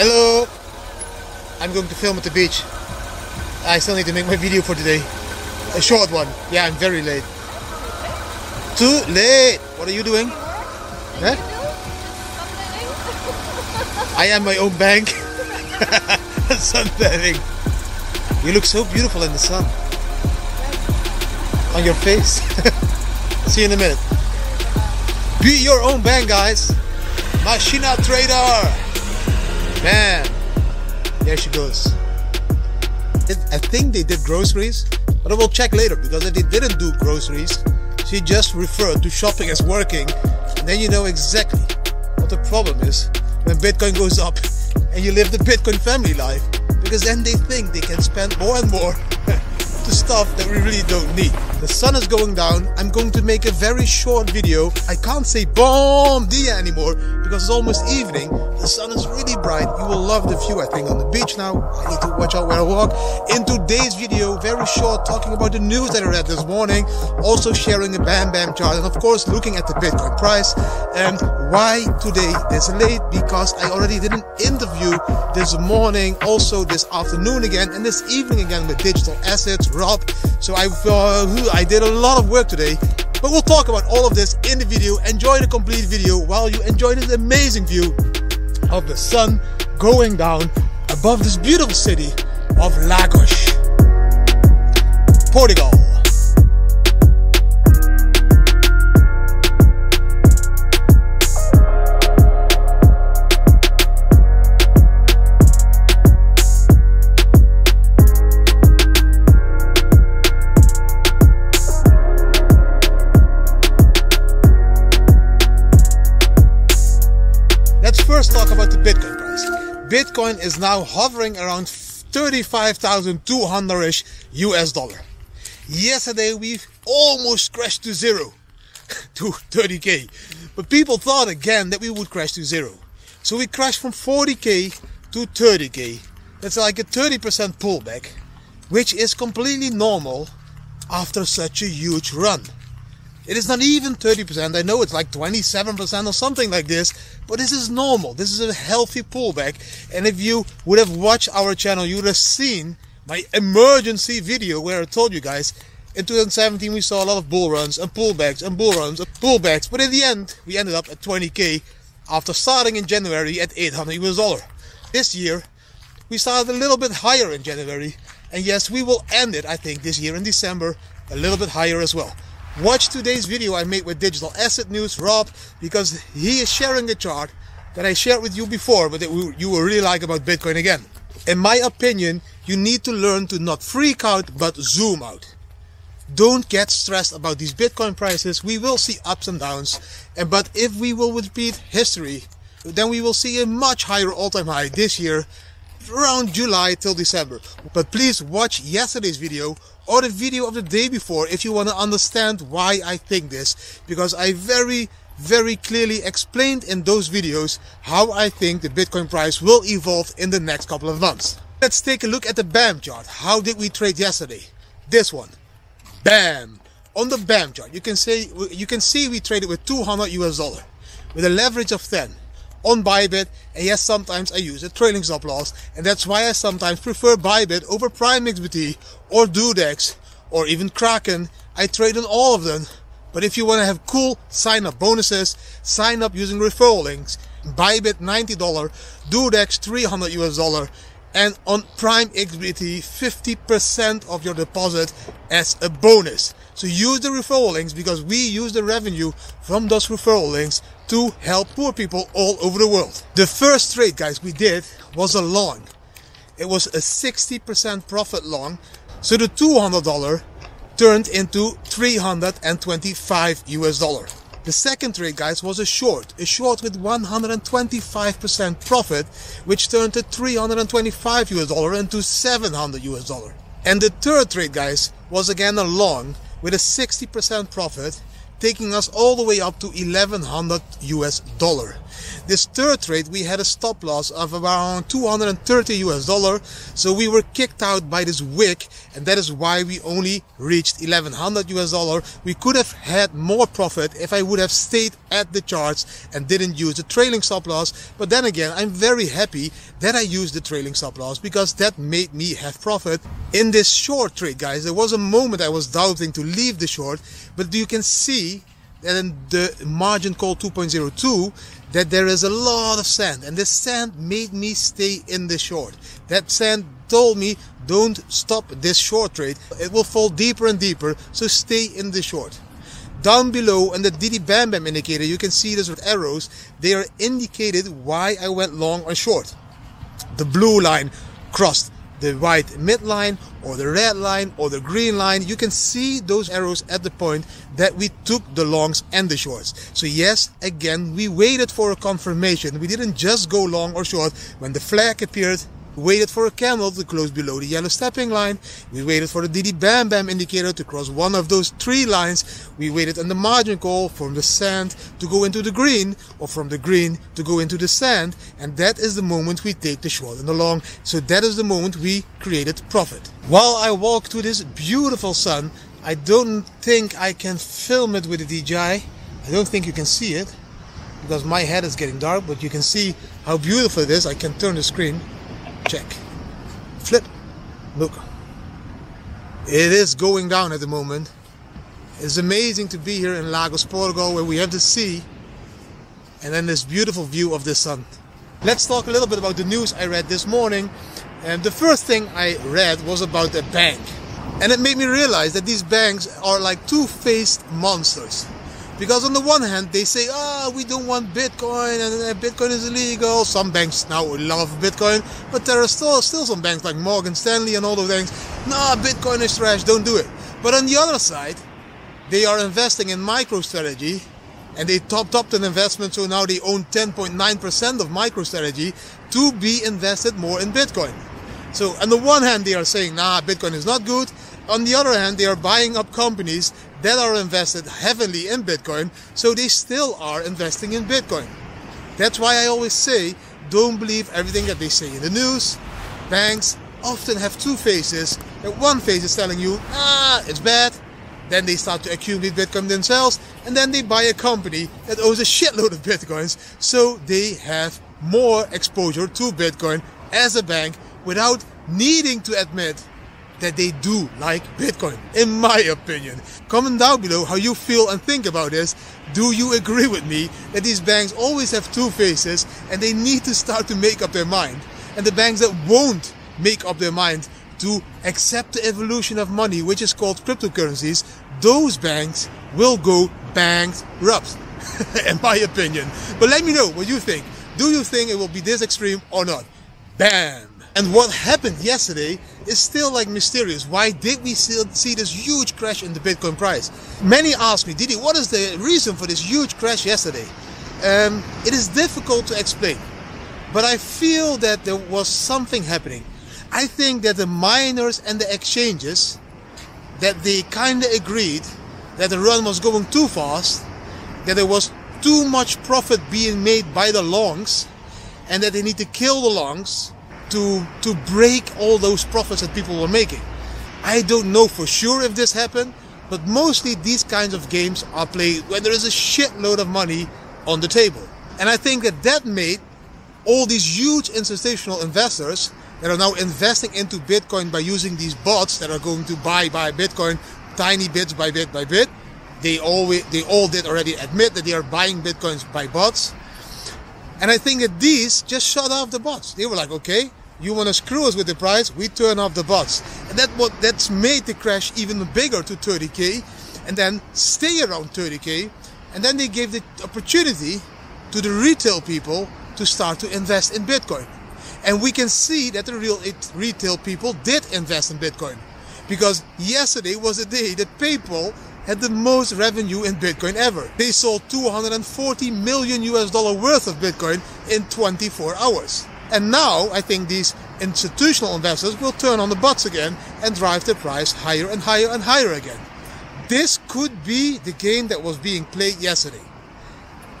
Hello! I'm going to film at the beach. I still need to make my video for today. A short one. Yeah, I'm very late. Too late! What are you doing? Huh? I am my own bank. Sunbathing. You look so beautiful in the sun. On your face. See you in a minute. Be your own bank, guys. Machina Trader. Man. There she goes. I think they did groceries, but I will check later because if they didn't do groceries, she just referred to shopping as working, and then you know exactly what the problem is when Bitcoin goes up and you live the Bitcoin family life because then they think they can spend more and more stuff that we really don't need. The sun is going down. I'm going to make a very short video. I can't say bom dia anymore because it's almost evening. The sun is really bright. You will love the view, I think, on the beach now. I need to watch out where I walk. In today's video, very short, talking about the news that I read this morning. Also sharing a Bam Bam chart and of course looking at the Bitcoin price. And why today this late? Because I already did an interview this morning, also this afternoon again, and this evening again with Digital Assets Rob. So I uh, I did a lot of work today. But we'll talk about all of this in the video. Enjoy the complete video while you enjoy this amazing view of the sun going down above this beautiful city of Lagos, Portugal. Is now hovering around 35,200-ish US dollar. Yesterday we almost crashed to zero, to 30k. But people thought again that we would crash to zero. So we crashed from 40k to 30k. That's like a 30% pullback, which is completely normal after such a huge run. It is not even 30%. I know it's like 27% or something like this, but this is normal. This is a healthy pullback. And if you would have watched our channel, you would have seen my emergency video where I told you guys in 2017 we saw a lot of bull runs and pullbacks and bull runs and pullbacks. But in the end, we ended up at 20k after starting in January at 800 US dollar. This year, we started a little bit higher in January. And yes, we will end it, I think, this year in December a little bit higher as well. Watch today's video I made with Digital Asset News, Rob, because he is sharing a chart that I shared with you before, but that you will really like about Bitcoin again. In my opinion, you need to learn to not freak out, but zoom out. Don't get stressed about these Bitcoin prices. We will see ups and downs. And but if we will repeat history, then we will see a much higher all-time high this year around July till December. But please watch yesterday's video or the video of the day before if you want to understand why I think this. Because I very, very clearly explained in those videos how I think the Bitcoin price will evolve in the next couple of months. Let's take a look at the BAM chart. How did we trade yesterday? This one. BAM. On the BAM chart, you can say you can see we traded with 200 US dollar with a leverage of 10 on Bybit. And yes, sometimes I use a trailing stop loss. And that's why I sometimes prefer Bybit over Prime XBT or DueDEX or even Kraken. I trade on all of them. But if you want to have cool sign up bonuses, sign up using referral links. Bybit $90, DueDEX 300 US dollar, and on Prime XBT 50% of your deposit as a bonus. So use the referral links because we use the revenue from those referral links to help poor people all over the world. The first trade, guys, we did was a long. It was a 60% profit long. So the $200 turned into 325 US dollar. The second trade, guys, was a short. A short with 125% profit, which turned to 325 US dollar into 700 US dollar. And the third trade, guys, was again a long with a 60% profit taking us all the way up to 1100 US dollar. This third trade, we had a stop loss of around 230 US dollar. So we were kicked out by this wick. And that is why we only reached 1100 US dollar. We could have had more profit if I would have stayed at the charts and didn't use the trailing stop loss. But then again, I'm very happy that I used the trailing stop loss because that made me have profit in this short trade, guys. There was a moment I was doubting to leave the short, but you can see that in the margin call 2.02 that there is a lot of sand and this sand made me stay in the short. That sand told me don't stop this short trade. It will fall deeper and deeper so stay in the short. Down below on the Didi Bam Bam indicator you can see this with arrows. They are indicated why I went long or short. The blue line crossed the white midline or the red line or the green line, you can see those arrows at the point that we took the longs and the shorts. So yes, again, we waited for a confirmation. We didn't just go long or short. When the flag appeared, waited for a candle to close below the yellow stepping line. We waited for the Didi Bam Bam indicator to cross one of those three lines. We waited on the margin call from the sand to go into the green or from the green to go into the sand. And that is the moment we take the short and the long. So that is the moment we created profit. While I walk to this beautiful sun, I don't think I can film it with the DJI. I don't think you can see it because my head is getting dark, but you can see how beautiful it is. I can turn the screen check. Flip. Look. It is going down at the moment. It's amazing to be here in Lagos Portugal where we have the sea and then this beautiful view of the sun. Let's talk a little bit about the news I read this morning. And the first thing I read was about a bank. And it made me realize that these banks are like two-faced monsters because on the one hand, they say, ah, oh, we don't want Bitcoin and Bitcoin is illegal. Some banks now love Bitcoin, but there are still, still some banks like Morgan Stanley and all those things. Nah, Bitcoin is trash, don't do it. But on the other side, they are investing in MicroStrategy and they topped up an investment, so now they own 10.9% of MicroStrategy to be invested more in Bitcoin. So on the one hand, they are saying, nah, Bitcoin is not good. On the other hand, they are buying up companies that are invested heavily in Bitcoin, so they still are investing in Bitcoin. That's why I always say, don't believe everything that they say in the news. Banks often have two faces. That one face is telling you, ah, it's bad. Then they start to accumulate Bitcoin themselves, and then they buy a company that owes a shitload of Bitcoins, so they have more exposure to Bitcoin as a bank without needing to admit that they do like Bitcoin, in my opinion. Comment down below how you feel and think about this. Do you agree with me that these banks always have two faces and they need to start to make up their mind? And the banks that won't make up their mind to accept the evolution of money, which is called cryptocurrencies, those banks will go bankrupt, in my opinion. But let me know what you think. Do you think it will be this extreme or not? Bam! And what happened yesterday is still like mysterious. Why did we still see this huge crash in the Bitcoin price? Many ask me, Didi, what is the reason for this huge crash yesterday? Um, it is difficult to explain, but I feel that there was something happening. I think that the miners and the exchanges, that they kind of agreed that the run was going too fast, that there was too much profit being made by the longs, and that they need to kill the longs to to break all those profits that people were making. I don't know for sure if this happened, but mostly these kinds of games are played when there is a shitload of money on the table. And I think that that made all these huge institutional investors that are now investing into Bitcoin by using these bots that are going to buy by Bitcoin tiny bits by bit by bit. They always they all did already admit that they are buying Bitcoins by bots. And I think that these just shut off the bots. They were like, okay, you want to screw us with the price, we turn off the bots. And that what that's made the crash even bigger to 30k and then stay around 30k. And then they gave the opportunity to the retail people to start to invest in Bitcoin. And we can see that the real retail people did invest in Bitcoin. Because yesterday was the day that PayPal had the most revenue in Bitcoin ever. They sold 240 million US dollar worth of Bitcoin in 24 hours. And now I think these institutional investors will turn on the bots again and drive the price higher and higher and higher again. This could be the game that was being played yesterday.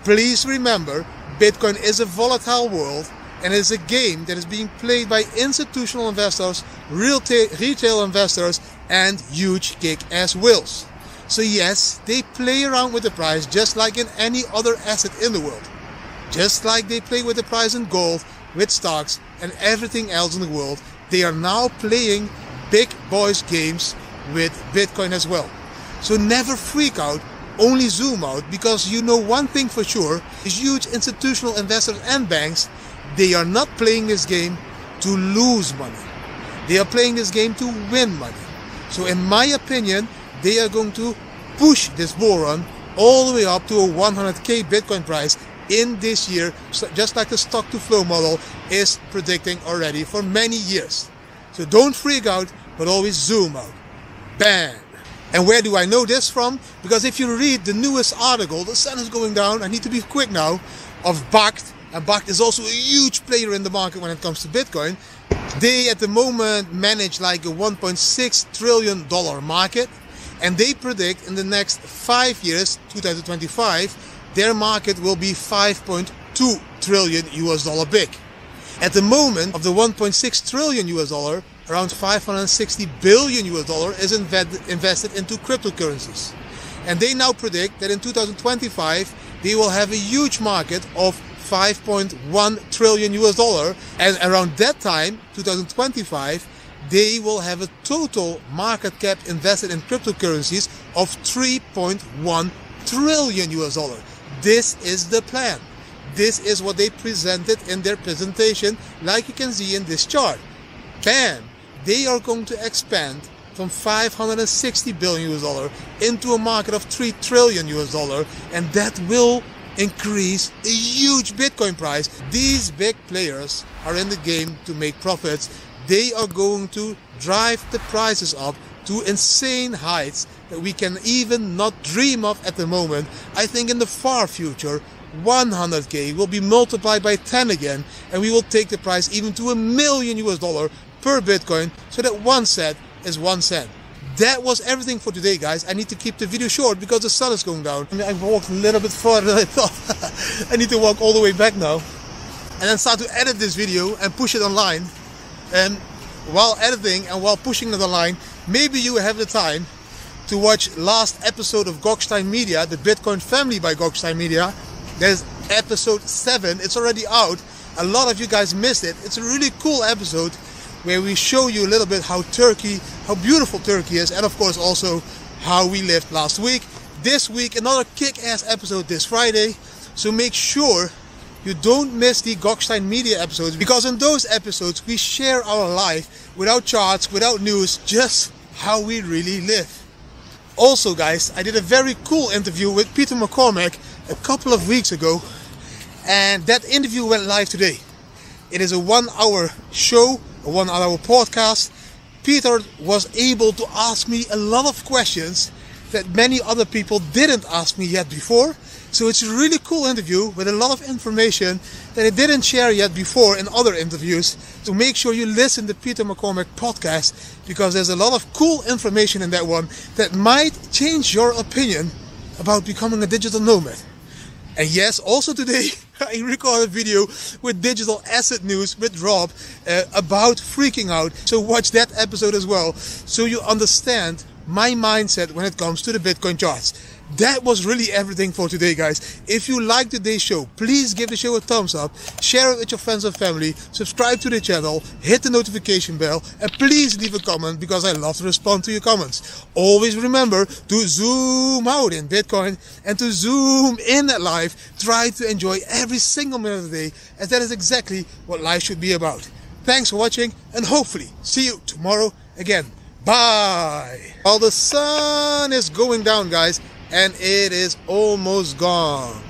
Please remember, Bitcoin is a volatile world and is a game that is being played by institutional investors, retail investors, and huge kick-ass whales. So yes, they play around with the price just like in any other asset in the world. Just like they play with the price in gold, with stocks, and everything else in the world, they are now playing big boys games with Bitcoin as well. So never freak out, only zoom out because you know one thing for sure, is huge institutional investors and banks, they are not playing this game to lose money. They are playing this game to win money. So in my opinion, they are going to push this run all the way up to a 100k Bitcoin price in this year, just like the stock to flow model is predicting already for many years. So don't freak out, but always zoom out. Bam! And where do I know this from? Because if you read the newest article, the sun is going down, I need to be quick now, of Bakkt, and Bakkt is also a huge player in the market when it comes to Bitcoin. They at the moment manage like a 1.6 trillion dollar market, and they predict in the next five years, 2025, their market will be 5.2 trillion US dollar big. At the moment of the 1.6 trillion US dollar, around 560 billion US dollar is invested into cryptocurrencies. And they now predict that in 2025 they will have a huge market of 5.1 trillion US dollar and around that time 2025 they will have a total market cap invested in cryptocurrencies of 3.1 trillion US dollar. This is the plan. This is what they presented in their presentation, like you can see in this chart. Bam! They are going to expand from 560 billion US dollar into a market of 3 trillion US dollar, and that will increase a huge Bitcoin price. These big players are in the game to make profits. They are going to drive the prices up to insane heights that we can even not dream of at the moment. I think in the far future, 100k will be multiplied by 10 again, and we will take the price even to a million US dollar per Bitcoin, so that one cent is one cent. That was everything for today, guys. I need to keep the video short because the sun is going down. I mean, I've walked a little bit further than I thought. I need to walk all the way back now. And then start to edit this video and push it online. And while editing and while pushing it online, maybe you have the time to watch last episode of Gokstein Media, the Bitcoin family by Gokstein Media. There's episode 7. It's already out. A lot of you guys missed it. It's a really cool episode where we show you a little bit how Turkey, how beautiful Turkey is, and of course also how we lived last week. This week, another kick-ass episode this Friday. So make sure you don't miss the Gokstein Media episodes because in those episodes we share our life without charts, without news, just how we really live. Also, guys, I did a very cool interview with Peter McCormack a couple of weeks ago, and that interview went live today. It is a one hour show, a one hour podcast. Peter was able to ask me a lot of questions that many other people didn't ask me yet before. So it's a really cool interview with a lot of information that I didn't share yet before in other interviews. So make sure you listen to Peter McCormack podcast because there's a lot of cool information in that one that might change your opinion about becoming a digital nomad. And yes, also today I recorded a video with Digital Asset News with Rob uh, about freaking out. So watch that episode as well so you understand my mindset when it comes to the Bitcoin charts. That was really everything for today, guys. If you liked today's show, please give the show a thumbs up, share it with your friends and family, subscribe to the channel, hit the notification bell, and please leave a comment because I love to respond to your comments. Always remember to zoom out in Bitcoin and to zoom in at life. Try to enjoy every single minute of the day, as that is exactly what life should be about. Thanks for watching, and hopefully see you tomorrow again. Bye! While the sun is going down, guys, and it is almost gone.